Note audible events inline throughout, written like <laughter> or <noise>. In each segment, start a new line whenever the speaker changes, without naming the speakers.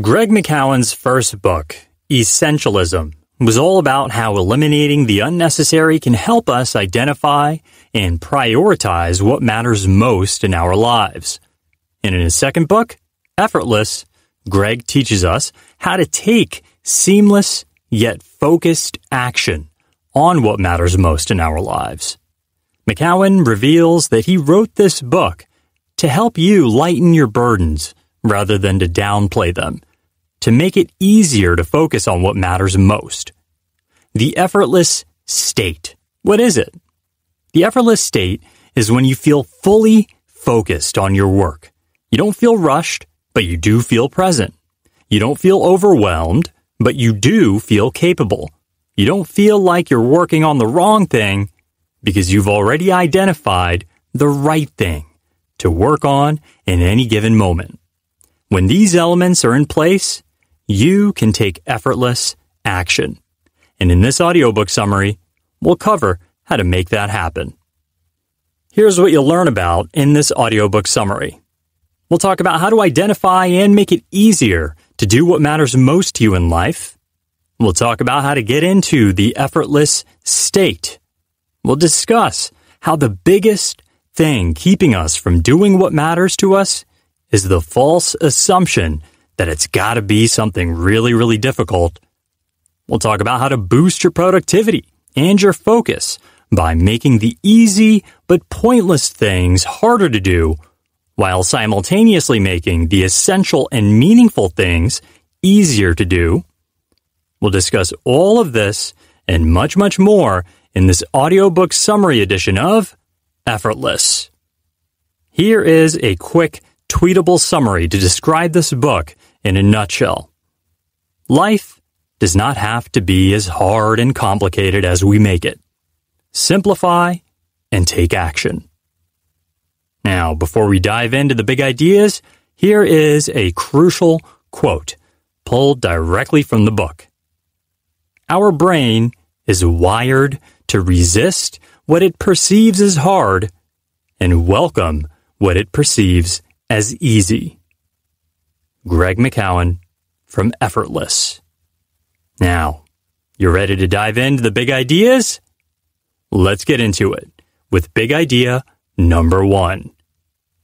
Greg McKeown's first book, Essentialism, was all about how eliminating the unnecessary can help us identify and prioritize what matters most in our lives. And in his second book, Effortless, Greg teaches us how to take seamless yet focused action on what matters most in our lives. McKeown reveals that he wrote this book to help you lighten your burdens rather than to downplay them, to make it easier to focus on what matters most. The effortless state. What is it? The effortless state is when you feel fully focused on your work. You don't feel rushed, but you do feel present. You don't feel overwhelmed, but you do feel capable. You don't feel like you're working on the wrong thing because you've already identified the right thing to work on in any given moment. When these elements are in place, you can take effortless action. And in this audiobook summary, we'll cover how to make that happen. Here's what you'll learn about in this audiobook summary. We'll talk about how to identify and make it easier to do what matters most to you in life. We'll talk about how to get into the effortless state. We'll discuss how the biggest thing keeping us from doing what matters to us is the false assumption that it's got to be something really, really difficult. We'll talk about how to boost your productivity and your focus by making the easy but pointless things harder to do while simultaneously making the essential and meaningful things easier to do. We'll discuss all of this and much, much more in this audiobook summary edition of Effortless. Here is a quick tweetable summary to describe this book in a nutshell. Life does not have to be as hard and complicated as we make it. Simplify and take action. Now, before we dive into the big ideas, here is a crucial quote pulled directly from the book. Our brain is wired to resist what it perceives as hard and welcome what it perceives as easy. Greg McKeown from Effortless. Now, you're ready to dive into the big ideas? Let's get into it with big idea number one.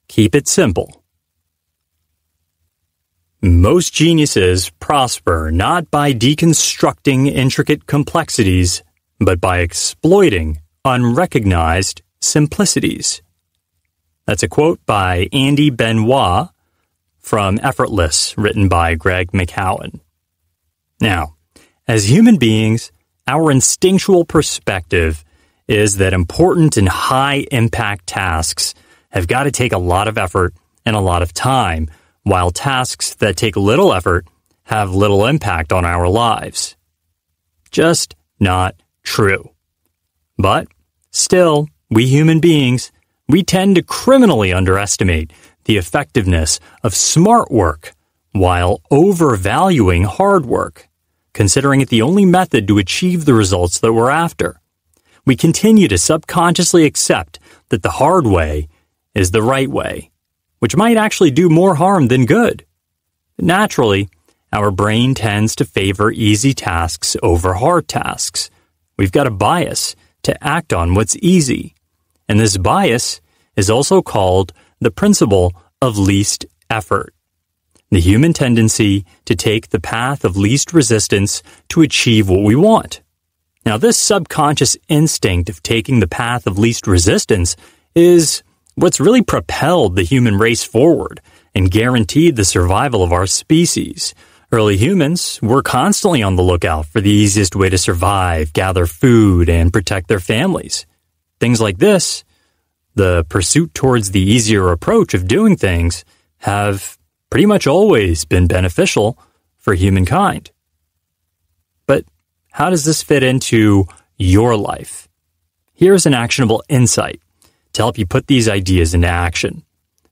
Keep it simple. Most geniuses prosper not by deconstructing intricate complexities, but by exploiting unrecognized simplicities. That's a quote by Andy Benoit from Effortless, written by Greg McKeown. Now, as human beings, our instinctual perspective is that important and high impact tasks have got to take a lot of effort and a lot of time, while tasks that take little effort have little impact on our lives. Just not true. But still, we human beings we tend to criminally underestimate the effectiveness of smart work while overvaluing hard work, considering it the only method to achieve the results that we're after. We continue to subconsciously accept that the hard way is the right way, which might actually do more harm than good. Naturally, our brain tends to favor easy tasks over hard tasks. We've got a bias to act on what's easy and this bias is also called the principle of least effort. The human tendency to take the path of least resistance to achieve what we want. Now, this subconscious instinct of taking the path of least resistance is what's really propelled the human race forward and guaranteed the survival of our species. Early humans were constantly on the lookout for the easiest way to survive, gather food, and protect their families. Things like this, the pursuit towards the easier approach of doing things, have pretty much always been beneficial for humankind. But how does this fit into your life? Here's an actionable insight to help you put these ideas into action.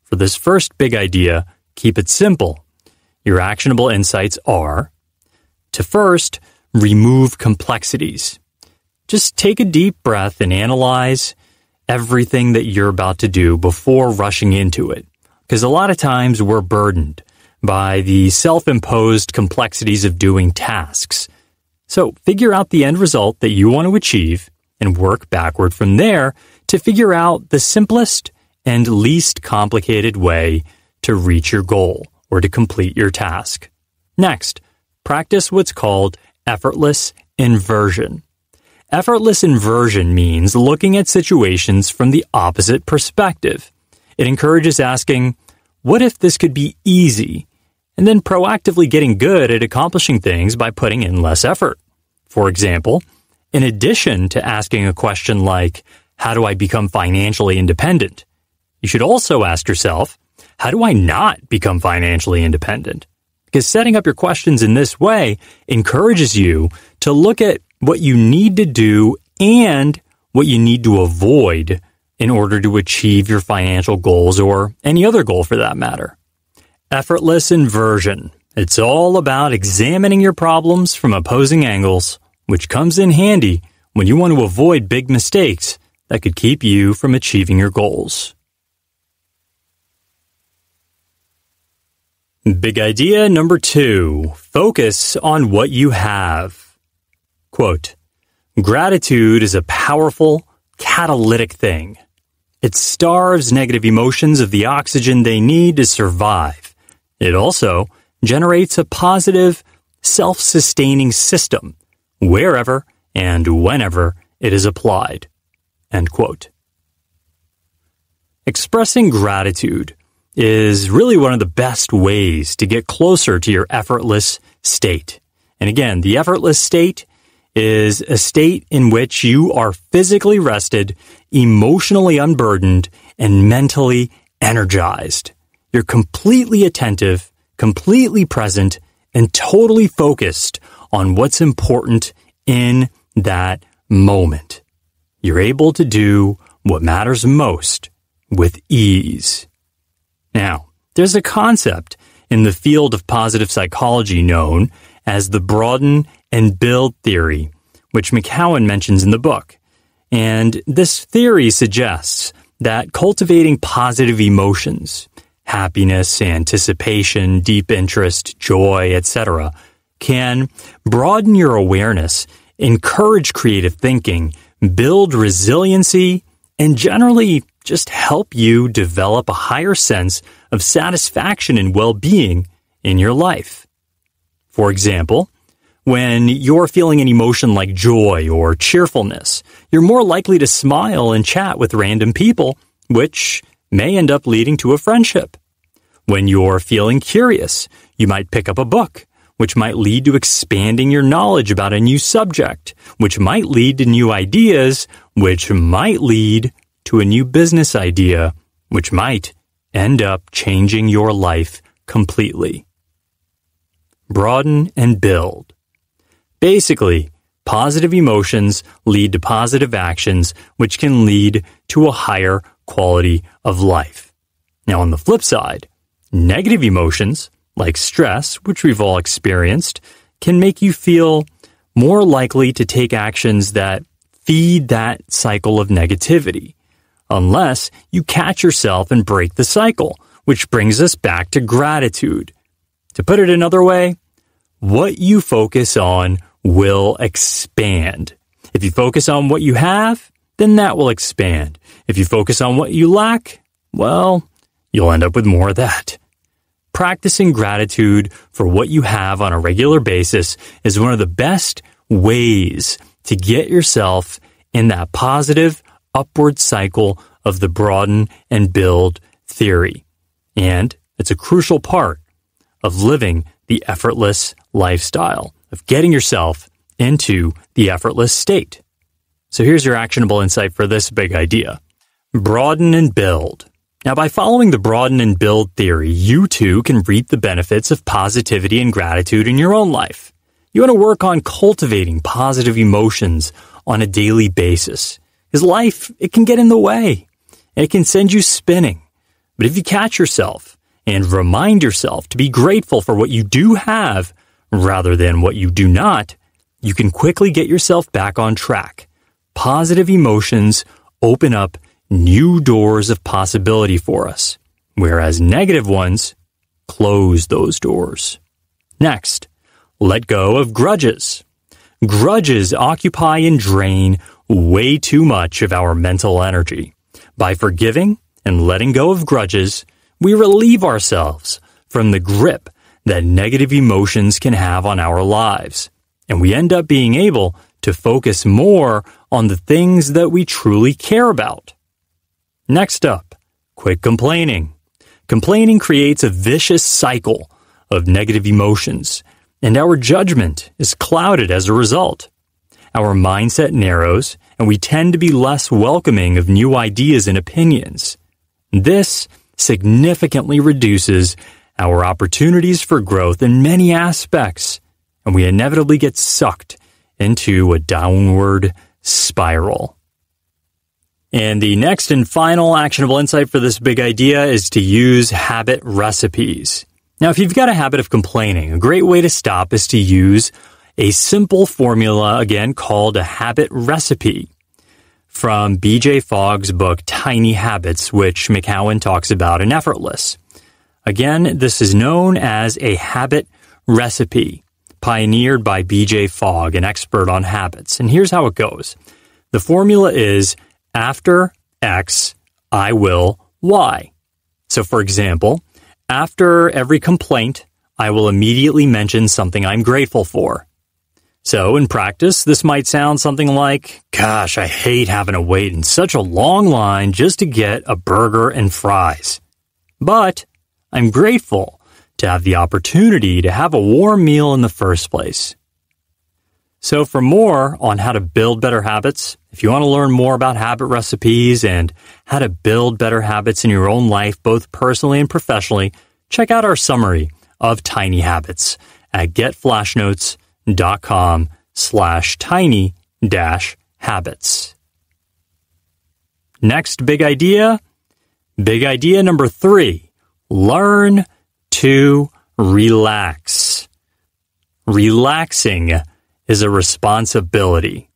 For this first big idea, keep it simple. Your actionable insights are to first remove complexities. Just take a deep breath and analyze everything that you're about to do before rushing into it. Because a lot of times we're burdened by the self imposed complexities of doing tasks. So figure out the end result that you want to achieve and work backward from there to figure out the simplest and least complicated way to reach your goal or to complete your task. Next, practice what's called effortless inversion. Effortless inversion means looking at situations from the opposite perspective. It encourages asking, what if this could be easy? And then proactively getting good at accomplishing things by putting in less effort. For example, in addition to asking a question like, how do I become financially independent? You should also ask yourself, how do I not become financially independent? Because setting up your questions in this way encourages you to look at what you need to do and what you need to avoid in order to achieve your financial goals or any other goal for that matter. Effortless inversion. It's all about examining your problems from opposing angles, which comes in handy when you want to avoid big mistakes that could keep you from achieving your goals. Big idea number two focus on what you have. Quote Gratitude is a powerful, catalytic thing. It starves negative emotions of the oxygen they need to survive. It also generates a positive, self sustaining system wherever and whenever it is applied. End quote. Expressing gratitude is really one of the best ways to get closer to your effortless state. And again, the effortless state is a state in which you are physically rested, emotionally unburdened, and mentally energized. You're completely attentive, completely present, and totally focused on what's important in that moment. You're able to do what matters most with ease. Now, there's a concept in the field of positive psychology known as the broaden and build theory, which McKeown mentions in the book. And this theory suggests that cultivating positive emotions, happiness, anticipation, deep interest, joy, etc., can broaden your awareness, encourage creative thinking, build resiliency, and generally just help you develop a higher sense of satisfaction and well-being in your life. For example, when you're feeling an emotion like joy or cheerfulness, you're more likely to smile and chat with random people, which may end up leading to a friendship. When you're feeling curious, you might pick up a book, which might lead to expanding your knowledge about a new subject, which might lead to new ideas, which might lead to a new business idea, which might end up changing your life completely. Broaden and build. Basically, positive emotions lead to positive actions, which can lead to a higher quality of life. Now, on the flip side, negative emotions, like stress, which we've all experienced, can make you feel more likely to take actions that feed that cycle of negativity unless you catch yourself and break the cycle, which brings us back to gratitude. To put it another way, what you focus on will expand. If you focus on what you have, then that will expand. If you focus on what you lack, well, you'll end up with more of that. Practicing gratitude for what you have on a regular basis is one of the best ways to get yourself in that positive, upward cycle of the broaden and build theory. And it's a crucial part of living the effortless lifestyle, of getting yourself into the effortless state. So here's your actionable insight for this big idea. Broaden and build. Now, by following the broaden and build theory, you too can reap the benefits of positivity and gratitude in your own life. You want to work on cultivating positive emotions on a daily basis. His life, it can get in the way. It can send you spinning. But if you catch yourself and remind yourself to be grateful for what you do have rather than what you do not, you can quickly get yourself back on track. Positive emotions open up new doors of possibility for us, whereas negative ones close those doors. Next, let go of grudges. Grudges occupy and drain way too much of our mental energy. By forgiving and letting go of grudges, we relieve ourselves from the grip that negative emotions can have on our lives. And we end up being able to focus more on the things that we truly care about. Next up, quit complaining. Complaining creates a vicious cycle of negative emotions, and our judgment is clouded as a result. Our mindset narrows, and we tend to be less welcoming of new ideas and opinions. This significantly reduces our opportunities for growth in many aspects, and we inevitably get sucked into a downward spiral. And the next and final actionable insight for this big idea is to use habit recipes. Now, if you've got a habit of complaining, a great way to stop is to use a simple formula, again, called a habit recipe from BJ Fogg's book Tiny Habits, which McKeown talks about in Effortless. Again, this is known as a habit recipe, pioneered by BJ Fogg, an expert on habits. And here's how it goes. The formula is after X, I will Y. So for example, after every complaint, I will immediately mention something I'm grateful for. So, in practice, this might sound something like, Gosh, I hate having to wait in such a long line just to get a burger and fries. But I'm grateful to have the opportunity to have a warm meal in the first place. So, for more on how to build better habits, if you want to learn more about habit recipes and how to build better habits in your own life, both personally and professionally, check out our summary of tiny habits at getflashnotes.com slash tiny dash habits. Next big idea. Big idea number three. Learn to relax. Relaxing is a responsibility.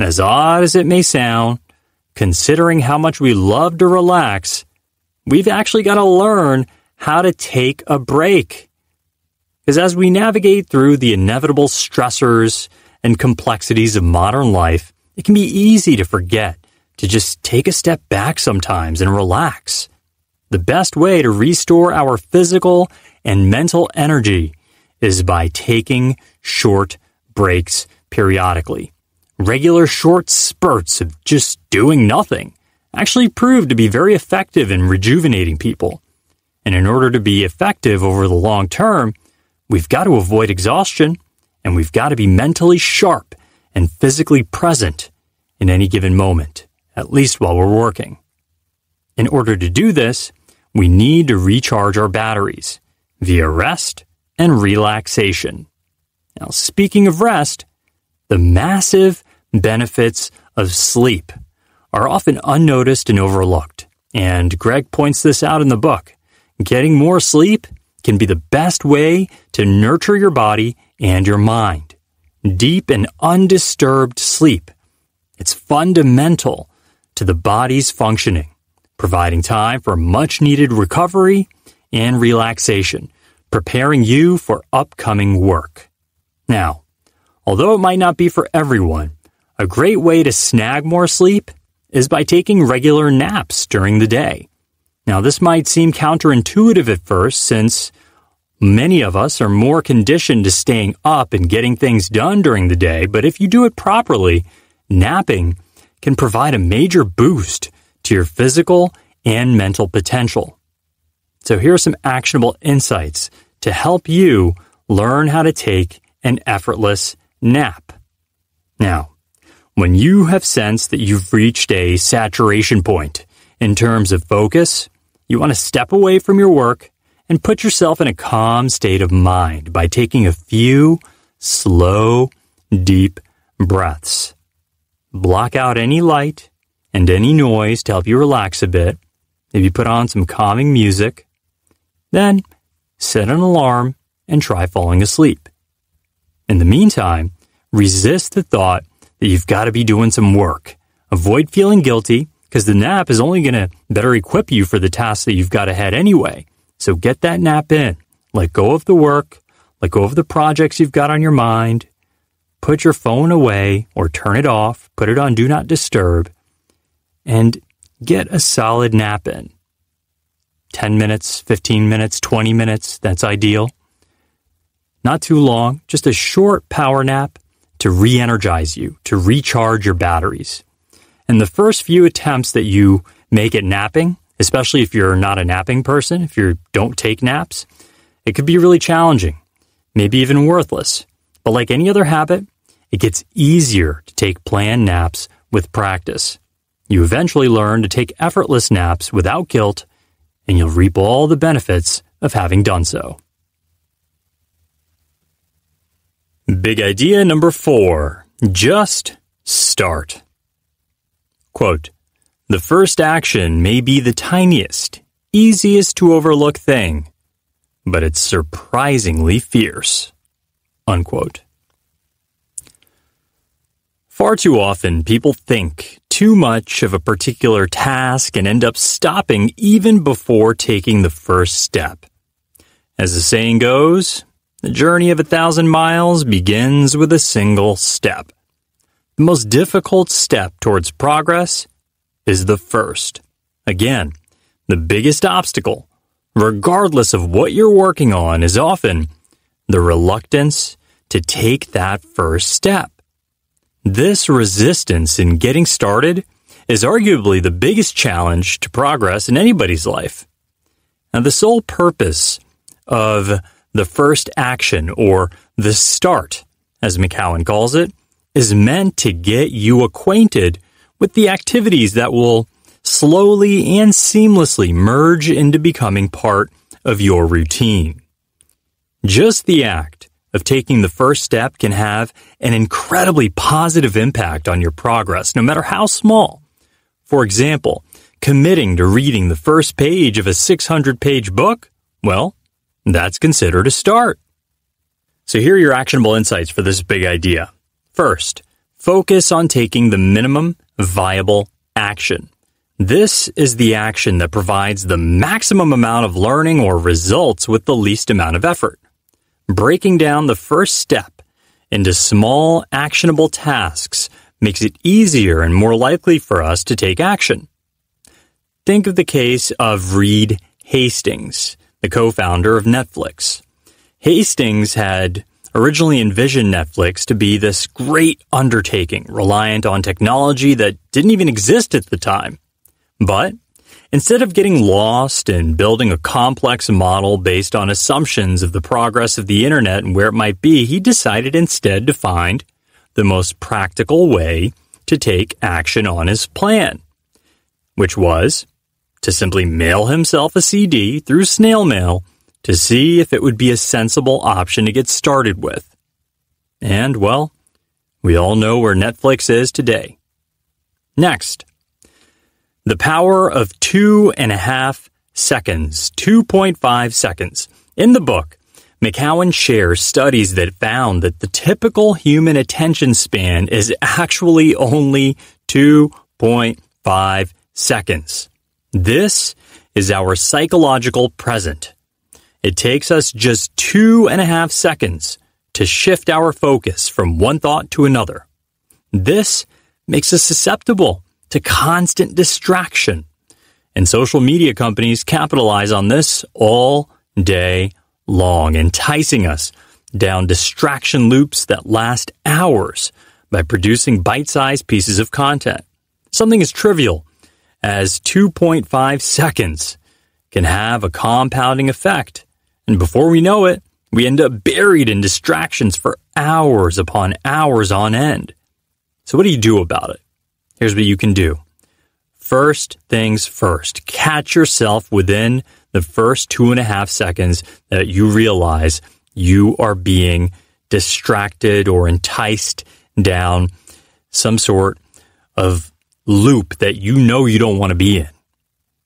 As odd as it may sound, considering how much we love to relax, we've actually got to learn how to take a break Because as we navigate through the inevitable stressors and complexities of modern life, it can be easy to forget to just take a step back sometimes and relax. The best way to restore our physical and mental energy is by taking short breaks periodically. Regular short spurts of just doing nothing actually prove to be very effective in rejuvenating people. And in order to be effective over the long term, We've got to avoid exhaustion and we've got to be mentally sharp and physically present in any given moment, at least while we're working. In order to do this, we need to recharge our batteries via rest and relaxation. Now, speaking of rest, the massive benefits of sleep are often unnoticed and overlooked. And Greg points this out in the book. Getting more sleep can be the best way to nurture your body and your mind. Deep and undisturbed sleep. It's fundamental to the body's functioning, providing time for much needed recovery and relaxation, preparing you for upcoming work. Now, although it might not be for everyone, a great way to snag more sleep is by taking regular naps during the day. Now, this might seem counterintuitive at first since many of us are more conditioned to staying up and getting things done during the day, but if you do it properly, napping can provide a major boost to your physical and mental potential. So here are some actionable insights to help you learn how to take an effortless nap. Now, when you have sensed that you've reached a saturation point in terms of focus, you want to step away from your work and put yourself in a calm state of mind by taking a few slow, deep breaths. Block out any light and any noise to help you relax a bit. If you put on some calming music, then set an alarm and try falling asleep. In the meantime, resist the thought that you've got to be doing some work. Avoid feeling guilty because the nap is only going to better equip you for the tasks that you've got ahead anyway. So get that nap in. Let go of the work. Let go of the projects you've got on your mind. Put your phone away or turn it off. Put it on Do Not Disturb. And get a solid nap in. 10 minutes, 15 minutes, 20 minutes, that's ideal. Not too long, just a short power nap to re energize you, to recharge your batteries. And the first few attempts that you make at napping, especially if you're not a napping person, if you don't take naps, it could be really challenging, maybe even worthless. But like any other habit, it gets easier to take planned naps with practice. You eventually learn to take effortless naps without guilt, and you'll reap all the benefits of having done so. Big idea number four just start. Quote, the first action may be the tiniest, easiest to overlook thing, but it's surprisingly fierce. Unquote. Far too often, people think too much of a particular task and end up stopping even before taking the first step. As the saying goes, the journey of a thousand miles begins with a single step. The most difficult step towards progress is the first. Again, the biggest obstacle, regardless of what you're working on, is often the reluctance to take that first step. This resistance in getting started is arguably the biggest challenge to progress in anybody's life. Now, the sole purpose of the first action or the start, as McKeown calls it, is meant to get you acquainted with the activities that will slowly and seamlessly merge into becoming part of your routine. Just the act of taking the first step can have an incredibly positive impact on your progress, no matter how small. For example, committing to reading the first page of a 600 page book, well, that's considered a start. So here are your actionable insights for this big idea. First, focus on taking the minimum viable action. This is the action that provides the maximum amount of learning or results with the least amount of effort. Breaking down the first step into small actionable tasks makes it easier and more likely for us to take action. Think of the case of Reed Hastings, the co-founder of Netflix. Hastings had originally envisioned Netflix to be this great undertaking reliant on technology that didn't even exist at the time. But instead of getting lost and building a complex model based on assumptions of the progress of the internet and where it might be, he decided instead to find the most practical way to take action on his plan, which was to simply mail himself a CD through snail mail to see if it would be a sensible option to get started with. And, well, we all know where Netflix is today. Next, the power of two and a half seconds, 2.5 seconds. In the book, McKeown shares studies that found that the typical human attention span is actually only 2.5 seconds. This is our psychological present. It takes us just two and a half seconds to shift our focus from one thought to another. This makes us susceptible to constant distraction. And social media companies capitalize on this all day long, enticing us down distraction loops that last hours by producing bite sized pieces of content. Something as trivial as 2.5 seconds can have a compounding effect and before we know it, we end up buried in distractions for hours upon hours on end. So, what do you do about it? Here's what you can do. First things first, catch yourself within the first two and a half seconds that you realize you are being distracted or enticed down some sort of loop that you know you don't want to be in,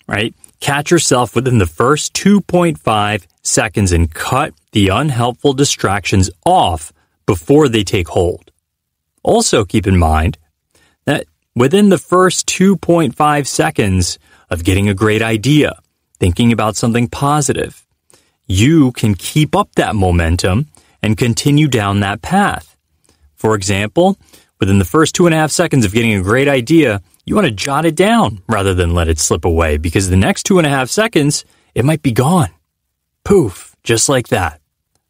right? Catch yourself within the first 2.5 seconds and cut the unhelpful distractions off before they take hold. Also keep in mind within the first 2.5 seconds of getting a great idea, thinking about something positive, you can keep up that momentum and continue down that path. For example, within the first two and a half seconds of getting a great idea, you want to jot it down rather than let it slip away because the next two and a half seconds, it might be gone. Poof, just like that.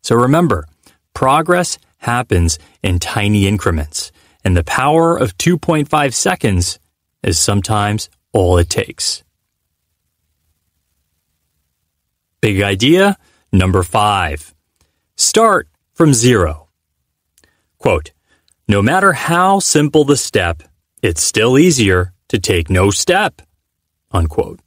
So remember, progress happens in tiny increments, and the power of 2.5 seconds is sometimes all it takes. Big idea number five. Start from zero. Quote, no matter how simple the step, it's still easier to take no step. Unquote.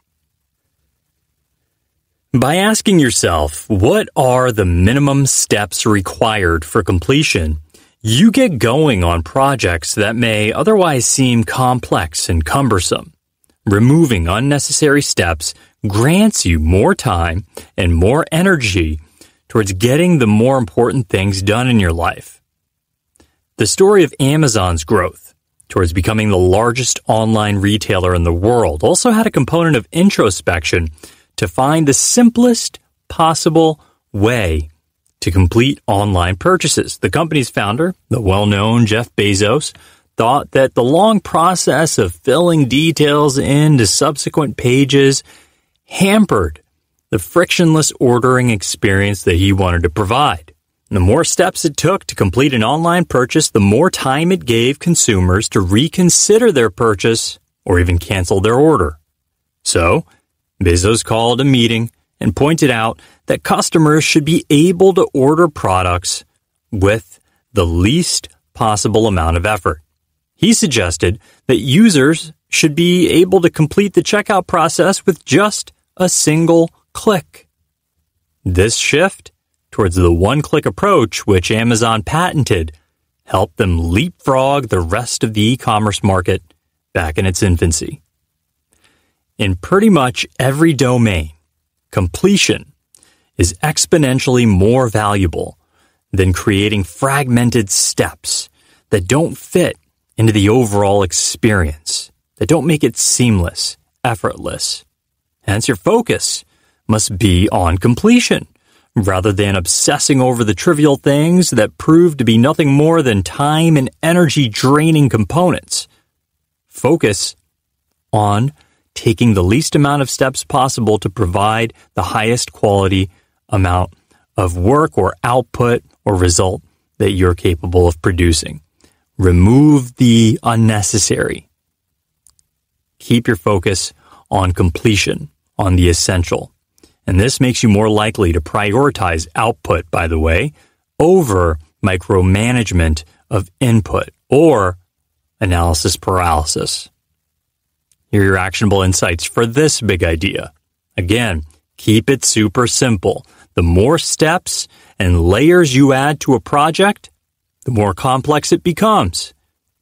By asking yourself, what are the minimum steps required for completion, you get going on projects that may otherwise seem complex and cumbersome. Removing unnecessary steps grants you more time and more energy towards getting the more important things done in your life. The story of Amazon's growth towards becoming the largest online retailer in the world also had a component of introspection to find the simplest possible way to complete online purchases. The company's founder, the well known Jeff Bezos, thought that the long process of filling details into subsequent pages hampered the frictionless ordering experience that he wanted to provide. The more steps it took to complete an online purchase, the more time it gave consumers to reconsider their purchase or even cancel their order. So, Bezos called a meeting and pointed out that customers should be able to order products with the least possible amount of effort. He suggested that users should be able to complete the checkout process with just a single click. This shift towards the one click approach, which Amazon patented, helped them leapfrog the rest of the e commerce market back in its infancy. In pretty much every domain, completion is exponentially more valuable than creating fragmented steps that don't fit into the overall experience, that don't make it seamless, effortless. Hence, your focus must be on completion rather than obsessing over the trivial things that prove to be nothing more than time and energy draining components. Focus on taking the least amount of steps possible to provide the highest quality amount of work or output or result that you're capable of producing. Remove the unnecessary. Keep your focus on completion, on the essential. And this makes you more likely to prioritize output, by the way, over micromanagement of input or analysis paralysis. Here are your actionable insights for this big idea. Again, keep it super simple. The more steps and layers you add to a project, the more complex it becomes,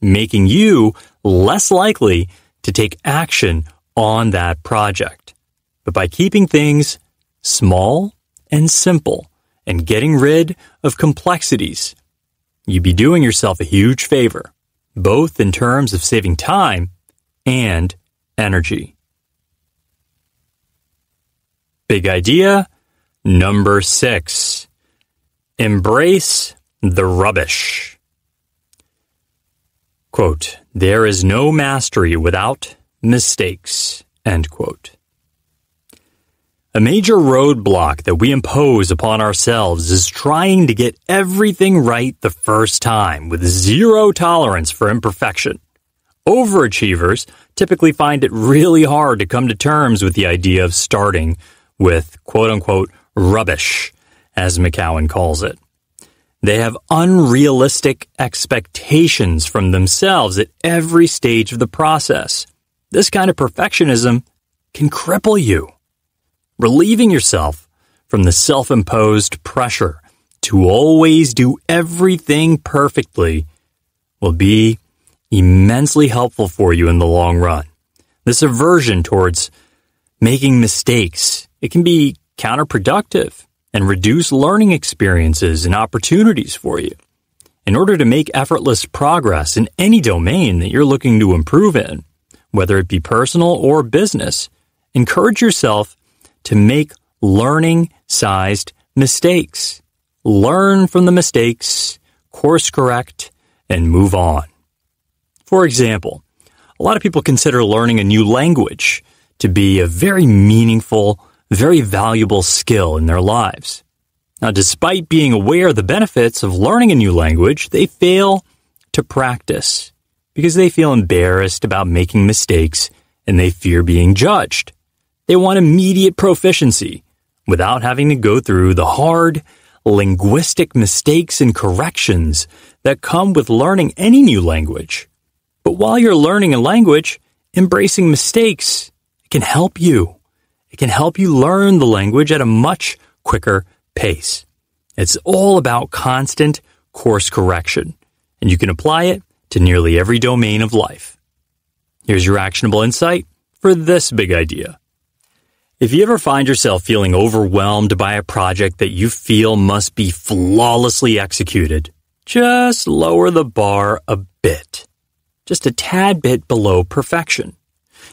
making you less likely to take action on that project. But by keeping things small and simple and getting rid of complexities, you'd be doing yourself a huge favor, both in terms of saving time and energy. Big idea number six. Embrace the rubbish. Quote, there is no mastery without mistakes, end quote. A major roadblock that we impose upon ourselves is trying to get everything right the first time with zero tolerance for imperfection. Overachievers typically find it really hard to come to terms with the idea of starting with quote unquote rubbish, as McKeown calls it. They have unrealistic expectations from themselves at every stage of the process. This kind of perfectionism can cripple you. Relieving yourself from the self imposed pressure to always do everything perfectly will be immensely helpful for you in the long run. This aversion towards making mistakes, it can be counterproductive and reduce learning experiences and opportunities for you. In order to make effortless progress in any domain that you're looking to improve in, whether it be personal or business, encourage yourself to make learning sized mistakes. Learn from the mistakes, course correct, and move on. For example, a lot of people consider learning a new language to be a very meaningful, very valuable skill in their lives. Now, despite being aware of the benefits of learning a new language, they fail to practice because they feel embarrassed about making mistakes and they fear being judged. They want immediate proficiency without having to go through the hard linguistic mistakes and corrections that come with learning any new language. But while you're learning a language, embracing mistakes can help you. It can help you learn the language at a much quicker pace. It's all about constant course correction, and you can apply it to nearly every domain of life. Here's your actionable insight for this big idea. If you ever find yourself feeling overwhelmed by a project that you feel must be flawlessly executed, just lower the bar a bit. Just a tad bit below perfection.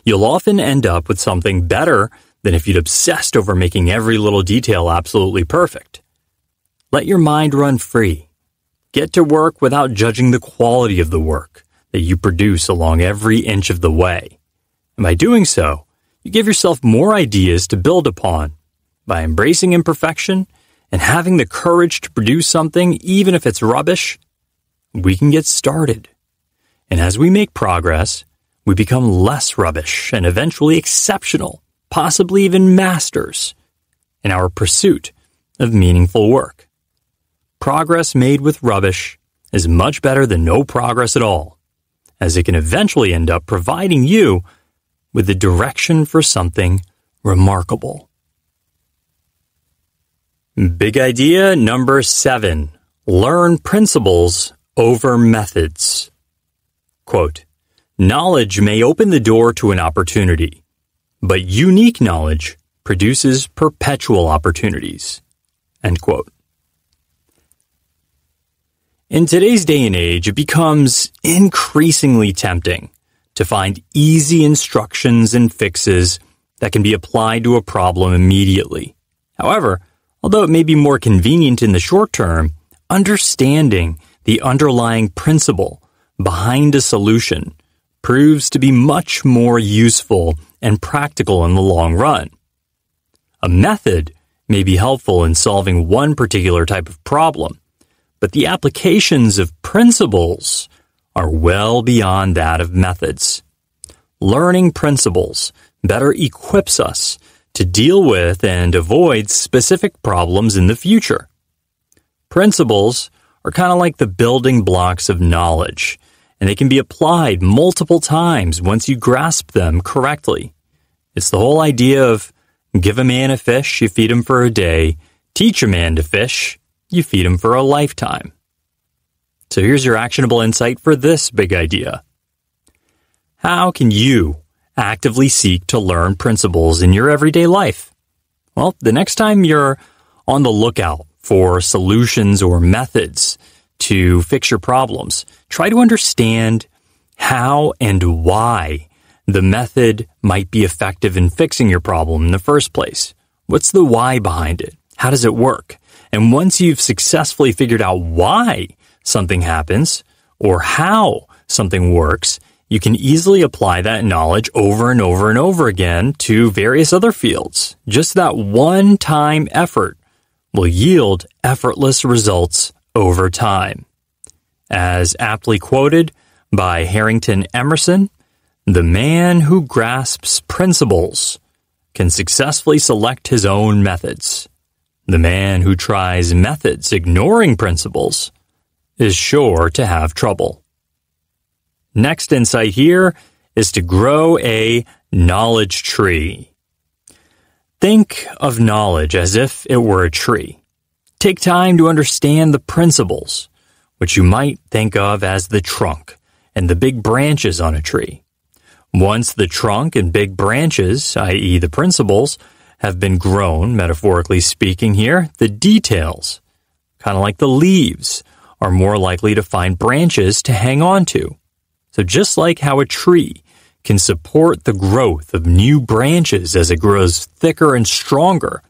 You'll often end up with something better than if you'd obsessed over making every little detail absolutely perfect. Let your mind run free. Get to work without judging the quality of the work that you produce along every inch of the way. And by doing so, you give yourself more ideas to build upon by embracing imperfection and having the courage to produce something even if it's rubbish. We can get started. And as we make progress, we become less rubbish and eventually exceptional, possibly even masters in our pursuit of meaningful work. Progress made with rubbish is much better than no progress at all, as it can eventually end up providing you with the direction for something remarkable. Big idea number seven. Learn principles over methods. Quote, knowledge may open the door to an opportunity, but unique knowledge produces perpetual opportunities. End quote. In today's day and age, it becomes increasingly tempting to find easy instructions and fixes that can be applied to a problem immediately. However, although it may be more convenient in the short term, understanding the underlying principle behind a solution proves to be much more useful and practical in the long run. A method may be helpful in solving one particular type of problem, but the applications of principles are well beyond that of methods. Learning principles better equips us to deal with and avoid specific problems in the future. Principles are kind of like the building blocks of knowledge, and they can be applied multiple times once you grasp them correctly. It's the whole idea of give a man a fish, you feed him for a day, teach a man to fish, you feed him for a lifetime. So here's your actionable insight for this big idea. How can you actively seek to learn principles in your everyday life? Well, the next time you're on the lookout for solutions or methods to fix your problems, try to understand how and why the method might be effective in fixing your problem in the first place. What's the why behind it? How does it work? And once you've successfully figured out why something happens or how something works, you can easily apply that knowledge over and over and over again to various other fields. Just that one time effort will yield effortless results over time. As aptly quoted by Harrington Emerson, the man who grasps principles can successfully select his own methods. The man who tries methods ignoring principles is sure to have trouble. Next insight here is to grow a knowledge tree. Think of knowledge as if it were a tree. Take time to understand the principles, which you might think of as the trunk and the big branches on a tree. Once the trunk and big branches, i.e., the principles, have been grown, metaphorically speaking, here, the details, kind of like the leaves, are more likely to find branches to hang on to. So just like how a tree can support the growth of new branches as it grows thicker and stronger,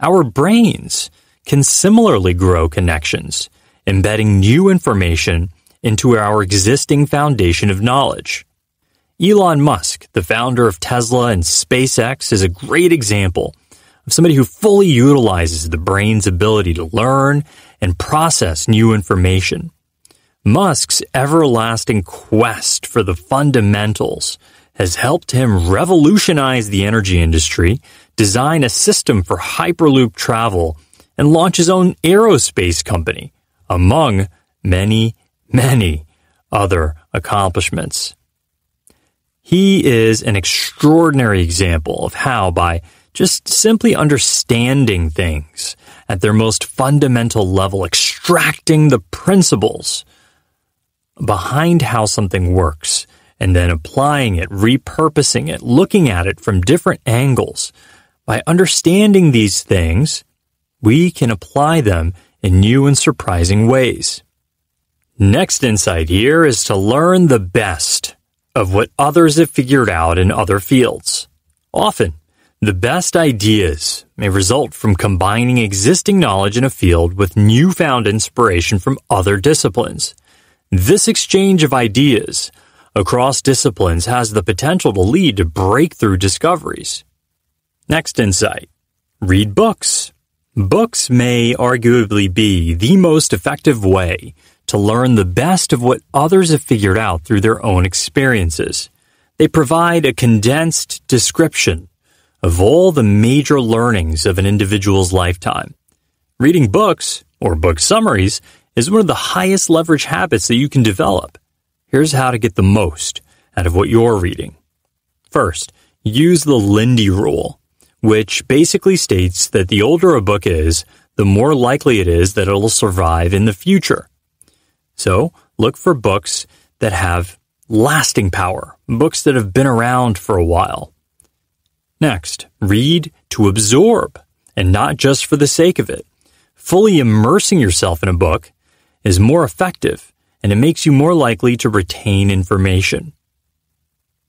Our brains can similarly grow connections, embedding new information into our existing foundation of knowledge. Elon Musk, the founder of Tesla and SpaceX, is a great example of somebody who fully utilizes the brain's ability to learn and process new information. Musk's everlasting quest for the fundamentals has helped him revolutionize the energy industry, design a system for Hyperloop travel, and launch his own aerospace company, among many, many other accomplishments. He is an extraordinary example of how, by just simply understanding things at their most fundamental level, extracting the principles behind how something works, and then applying it, repurposing it, looking at it from different angles. By understanding these things, we can apply them in new and surprising ways. Next insight here is to learn the best of what others have figured out in other fields. Often, the best ideas may result from combining existing knowledge in a field with newfound inspiration from other disciplines. This exchange of ideas across disciplines has the potential to lead to breakthrough discoveries. Next insight. Read books. Books may arguably be the most effective way to learn the best of what others have figured out through their own experiences. They provide a condensed description of all the major learnings of an individual's lifetime. Reading books, or book summaries, is one of the highest leverage habits that you can develop. Here's how to get the most out of what you're reading. First, use the Lindy rule, which basically states that the older a book is, the more likely it is that it'll survive in the future. So look for books that have lasting power, books that have been around for a while. Next, read to absorb and not just for the sake of it. Fully immersing yourself in a book is more effective and it makes you more likely to retain information.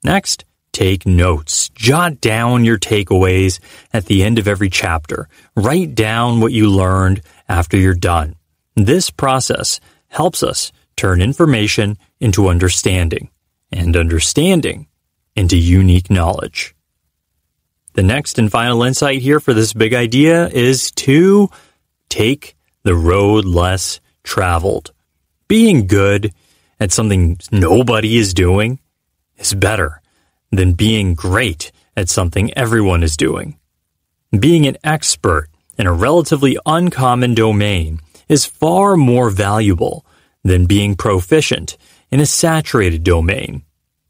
Next, take notes. Jot down your takeaways at the end of every chapter. Write down what you learned after you're done. This process helps us turn information into understanding and understanding into unique knowledge. The next and final insight here for this big idea is to take the road less traveled. Being good at something nobody is doing is better than being great at something everyone is doing. Being an expert in a relatively uncommon domain is far more valuable than being proficient in a saturated domain.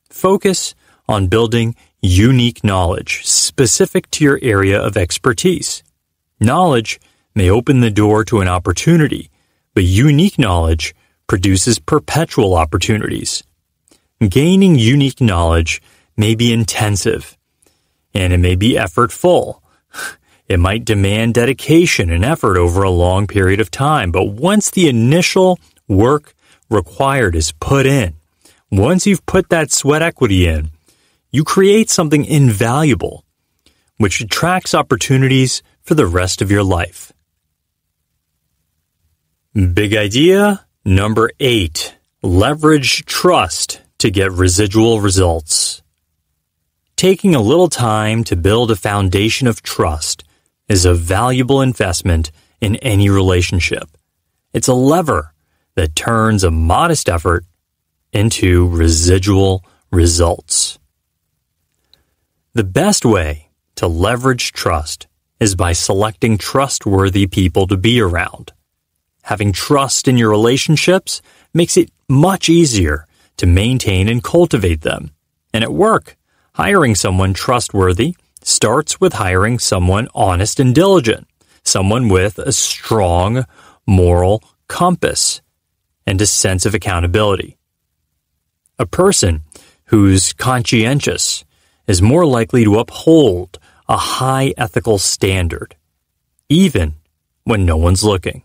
Focus on building unique knowledge specific to your area of expertise. Knowledge may open the door to an opportunity, but unique knowledge produces perpetual opportunities. Gaining unique knowledge may be intensive, and it may be effortful. <laughs> It might demand dedication and effort over a long period of time, but once the initial work required is put in, once you've put that sweat equity in, you create something invaluable, which attracts opportunities for the rest of your life. Big idea number eight leverage trust to get residual results. Taking a little time to build a foundation of trust is a valuable investment in any relationship. It's a lever that turns a modest effort into residual results. The best way to leverage trust is by selecting trustworthy people to be around. Having trust in your relationships makes it much easier to maintain and cultivate them. And at work, hiring someone trustworthy starts with hiring someone honest and diligent, someone with a strong moral compass and a sense of accountability. A person who's conscientious is more likely to uphold a high ethical standard, even when no one's looking.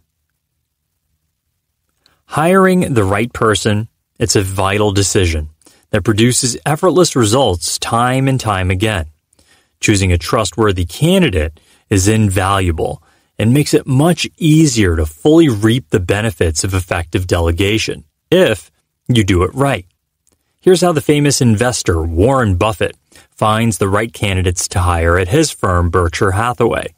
Hiring the right person, it's a vital decision that produces effortless results time and time again. Choosing a trustworthy candidate is invaluable and makes it much easier to fully reap the benefits of effective delegation if you do it right. Here's how the famous investor Warren Buffett finds the right candidates to hire at his firm Berkshire Hathaway.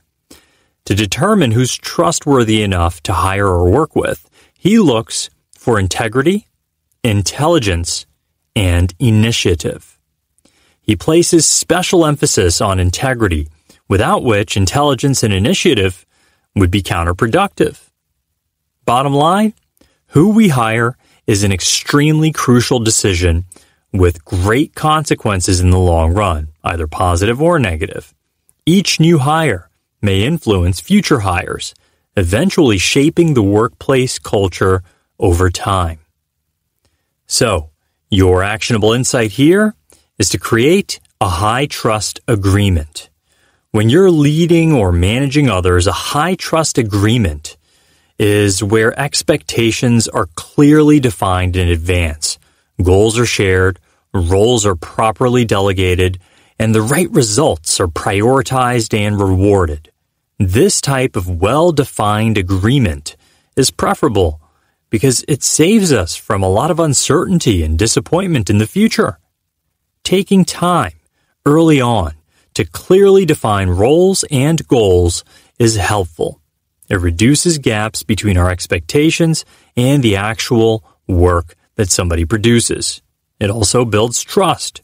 To determine who's trustworthy enough to hire or work with, he looks for integrity, intelligence, and initiative. He places special emphasis on integrity, without which intelligence and initiative would be counterproductive. Bottom line, who we hire is an extremely crucial decision with great consequences in the long run, either positive or negative. Each new hire may influence future hires, eventually shaping the workplace culture over time. So, your actionable insight here is to create a high trust agreement. When you're leading or managing others, a high trust agreement is where expectations are clearly defined in advance. Goals are shared, roles are properly delegated, and the right results are prioritized and rewarded. This type of well defined agreement is preferable because it saves us from a lot of uncertainty and disappointment in the future. Taking time early on to clearly define roles and goals is helpful. It reduces gaps between our expectations and the actual work that somebody produces. It also builds trust.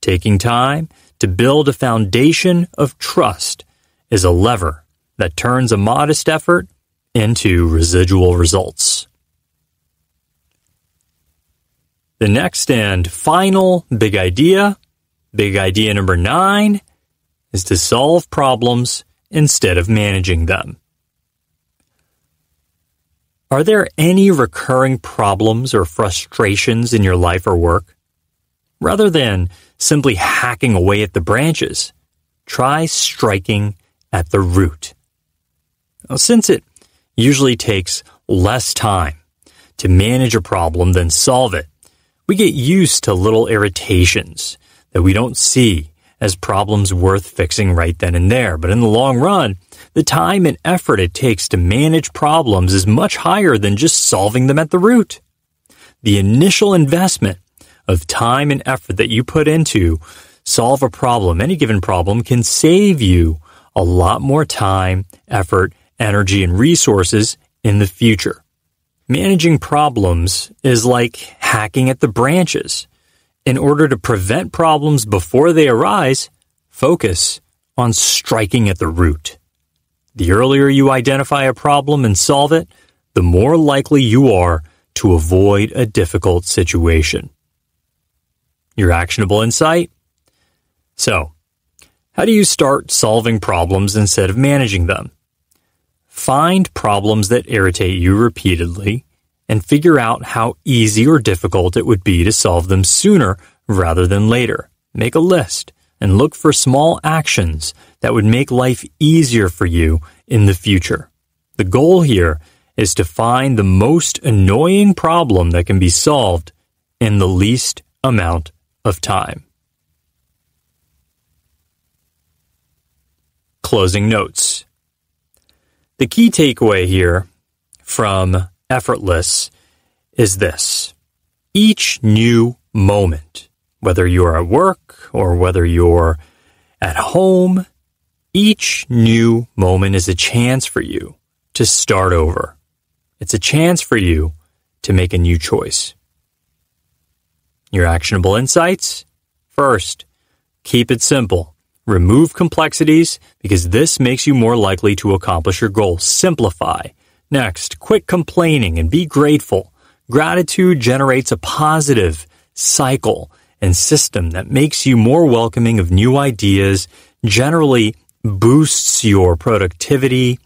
Taking time to build a foundation of trust is a lever that turns a modest effort into residual results. The next and final big idea, big idea number nine, is to solve problems instead of managing them. Are there any recurring problems or frustrations in your life or work? Rather than simply hacking away at the branches, try striking at the root. Now, since it usually takes less time to manage a problem than solve it, we get used to little irritations that we don't see as problems worth fixing right then and there. But in the long run, the time and effort it takes to manage problems is much higher than just solving them at the root. The initial investment of time and effort that you put into solve a problem, any given problem, can save you a lot more time, effort, energy, and resources in the future. Managing problems is like hacking at the branches. In order to prevent problems before they arise, focus on striking at the root. The earlier you identify a problem and solve it, the more likely you are to avoid a difficult situation. Your actionable insight? So, how do you start solving problems instead of managing them? Find problems that irritate you repeatedly and figure out how easy or difficult it would be to solve them sooner rather than later. Make a list and look for small actions that would make life easier for you in the future. The goal here is to find the most annoying problem that can be solved in the least amount of time. Closing notes. The key takeaway here from effortless is this. Each new moment, whether you're at work or whether you're at home, each new moment is a chance for you to start over. It's a chance for you to make a new choice. Your actionable insights? First, keep it simple. Remove complexities because this makes you more likely to accomplish your goals. Simplify. Next, quit complaining and be grateful. Gratitude generates a positive cycle and system that makes you more welcoming of new ideas, generally boosts your productivity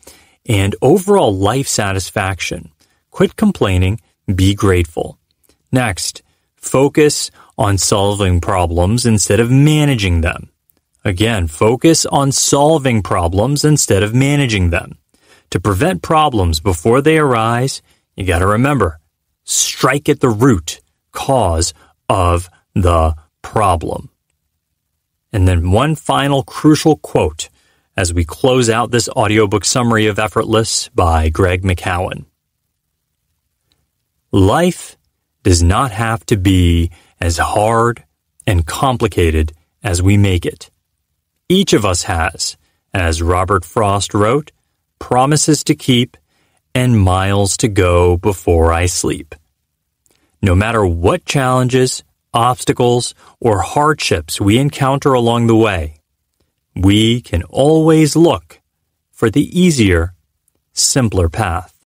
and overall life satisfaction. Quit complaining, be grateful. Next, focus on solving problems instead of managing them. Again, focus on solving problems instead of managing them. To prevent problems before they arise, you gotta remember, strike at the root cause of the problem. And then one final crucial quote as we close out this audiobook summary of Effortless by Greg McKeown. Life does not have to be as hard and complicated as we make it. Each of us has, as Robert Frost wrote, promises to keep and miles to go before I sleep. No matter what challenges, obstacles, or hardships we encounter along the way, we can always look for the easier, simpler path.